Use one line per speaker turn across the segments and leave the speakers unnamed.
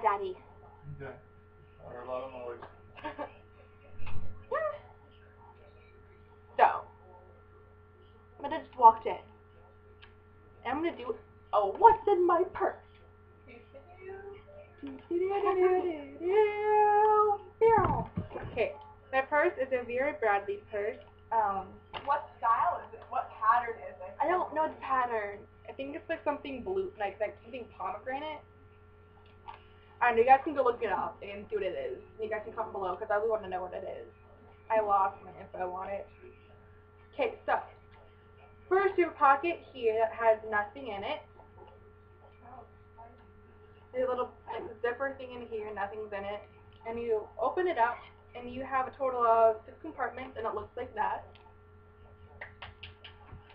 Hi, Daddy.
Okay. I heard a lot of noise.
so, I'm gonna just walk in. And I'm gonna do. Oh, what's in my purse? Okay, my purse is a Vera Bradley purse. Um,
What style is it? What pattern is it?
I don't know the pattern. I think it's like something blue, like like something pomegranate. I know you guys can go look it up and see what it is. You guys can comment below because I really want to know what it is. I lost my info on it. Okay, so first your pocket here that has nothing in it. There's a little zipper thing in here, nothing's in it. And you open it up and you have a total of six compartments and it looks like that.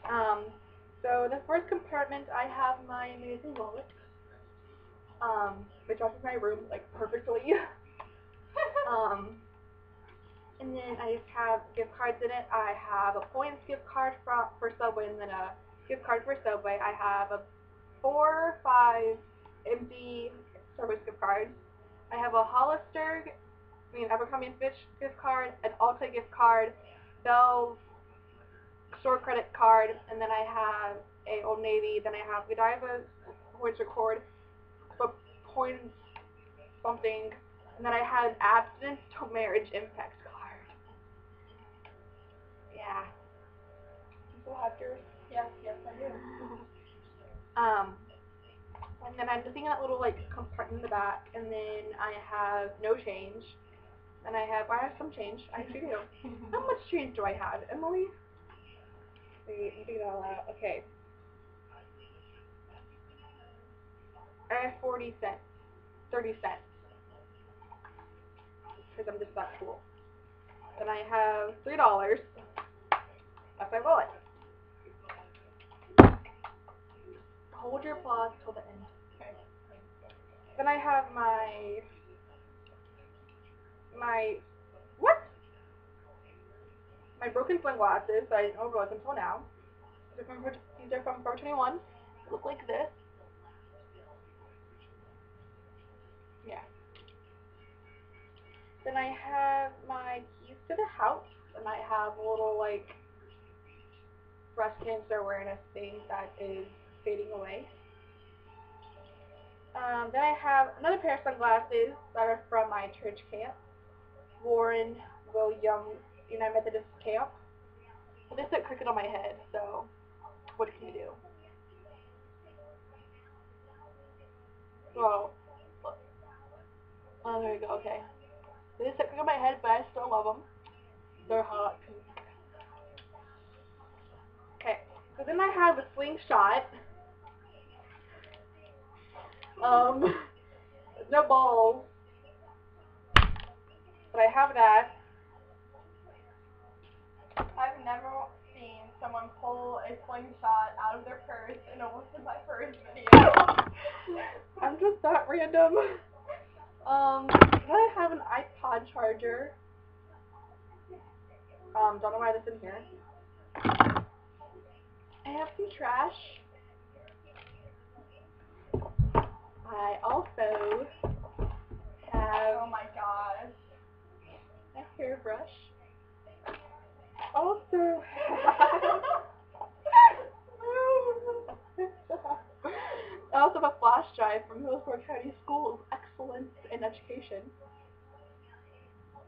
Um, so the first compartment I have my amazing wallet. Um, which offers my room like perfectly. um, and then I just have gift cards in it. I have a points gift card for, for Subway and then a gift card for Subway. I have a four or five empty Starbucks gift cards. I have a Hollister, I mean Abercrombie and Fitch gift card, an Ulta gift card, Bealls store credit card, and then I have a Old Navy. Then I have Godiva's points record, but points something, and then I have an abstinence to marriage impact card. Yeah.
People have yours. Yes, yes, I do.
Um, and then I'm looking at that little like compartment in the back, and then I have no change, and I have I have some change. I actually do. How much change do I have, Emily? Wait, let me figure it all out. Okay. I have 40 cents. 30 cents. Because I'm just that cool. Then I have $3. That's my wallet. Hold your applause till the end.
Okay.
Then I have my my what? My broken sunglasses. I didn't know them until now. These are from these are from Forever 21. Look like this. Yeah. Then I have my keys to the house, and I have a little like breast cancer awareness thing that is fading away. Um, then I have another pair of sunglasses that are from my church camp, Warren Willis United Methodist Camp. Well, they said cricket on my head, so what can you do? So, oh, there you go, okay. They said cricket on my head, but I still love them. They're hot. Okay, so then I have a slingshot. Um, no balls. But I have that.
I've never seen someone pull a slingshot out of their purse in a what's in my first video.
I'm just that random. Um, then I have an iPod charger. Um, don't know why this in here. I have some trash. I also have
oh my gosh.
a hairbrush. Also I also have a flash drive from Hillsborough County Schools Excellence in Education.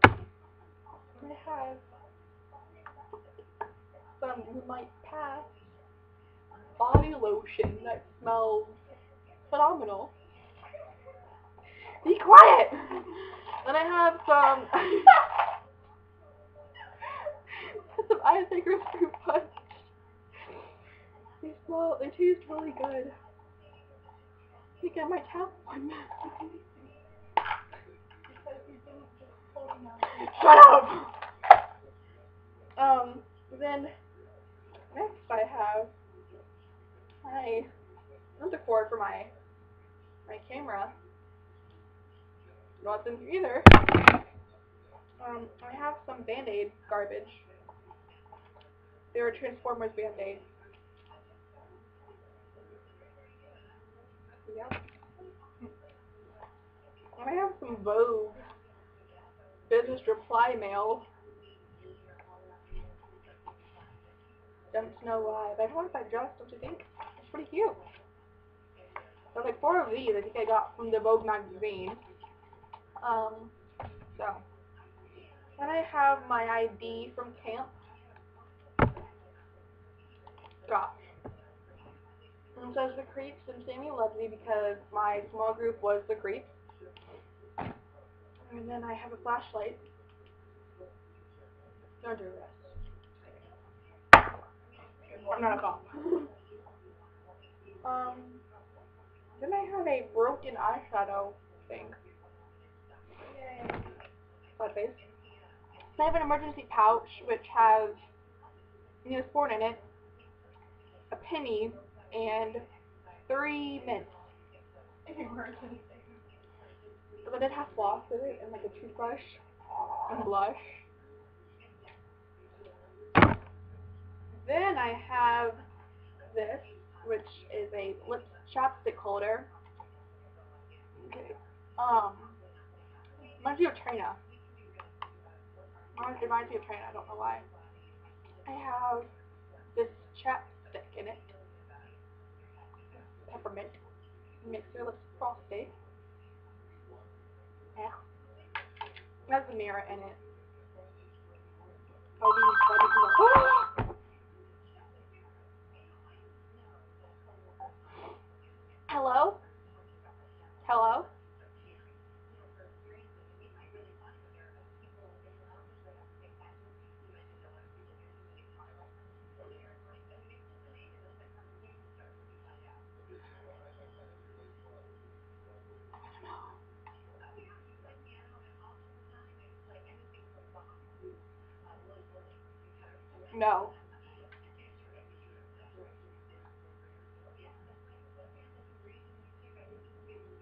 I have some Moonlight Path body lotion that smells phenomenal. Be quiet! Then I have some some Ice Breakers fruit punch. They smell they taste really good. I think I might have one.
Because you didn't just pull them out.
Shut up! Um, then next I have my another cord for my my camera. Here either. Um, I have some Band-Aid garbage. They were Transformers Band-Aids. Yep. I have some Vogue. Business reply mail. Don't know why, but I don't want to buy dress, don't you think? It's pretty cute. There's like four of these I think I got from the Vogue magazine. Um, so. Then I have my ID from camp. Gosh. And says the creeps and Sammy loves me because my small group was the creeps. And then I have a flashlight. Don't do this. I'm not a cop. um, then I have a broken eyeshadow thing.
Yay.
Flat face. I have an emergency pouch which has Neosporin in it, a penny, and three mints. But it has floss in it and like a toothbrush and blush. Then I have this, which is a lip chapstick holder. Um, reminds me of Trina. Reminds- It reminds me of Trina, I don't know why. I have this chapstick in it. Peppermint. Makes your lips frosty. Yeah. It has a mirror in it. Oh, these buddy come up. Hello? Hello? No.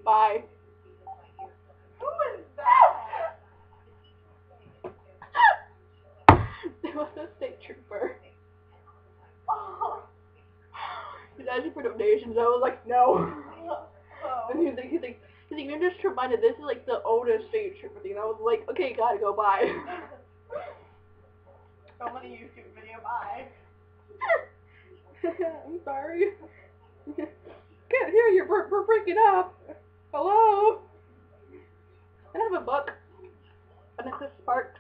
Bye.
Who is that?
it was a state trooper. He's asking for donations. I was like, no. And he's like, he's like, he's like, you're just reminded this is like the oldest state trooper thing. And I was like, okay, gotta go bye.
Someone YouTube bye.
I'm sorry. Can't hear you. We're, we're breaking up. Hello. I have a book. Nicholas Sparks.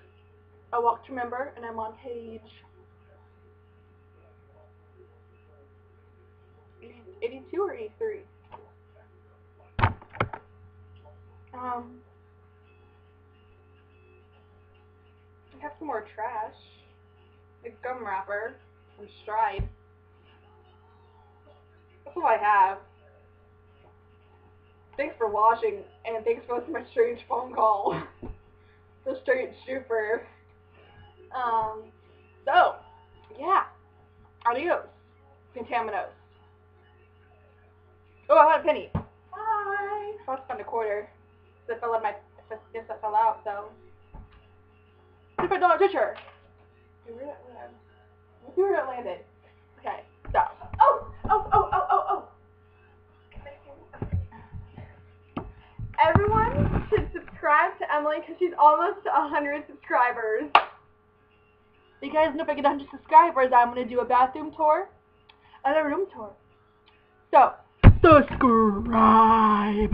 A Walk to Remember, and I'm on page 82 or 83. Um, I have some more trash. A gum wrapper from Stride. That's all I have. Thanks for watching, and thanks for listening to my strange phone call. the strange trooper. Um, so, yeah. Adios, Contaminos. Oh, I had a penny.
Bye.
I spend a quarter. It fell out my, that fell out, so. Different dollar picture. Where did it land? Let's see where it landed. Okay, so.
Oh, oh, oh, oh, oh, oh. Everyone should subscribe to Emily because she's almost a 100 subscribers.
You guys know if I get 100 subscribers, I'm going to do a bathroom tour and a room tour. So, subscribe.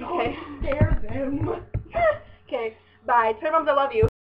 Okay.
Don't scare them.
okay, bye. Tell your moms I love you.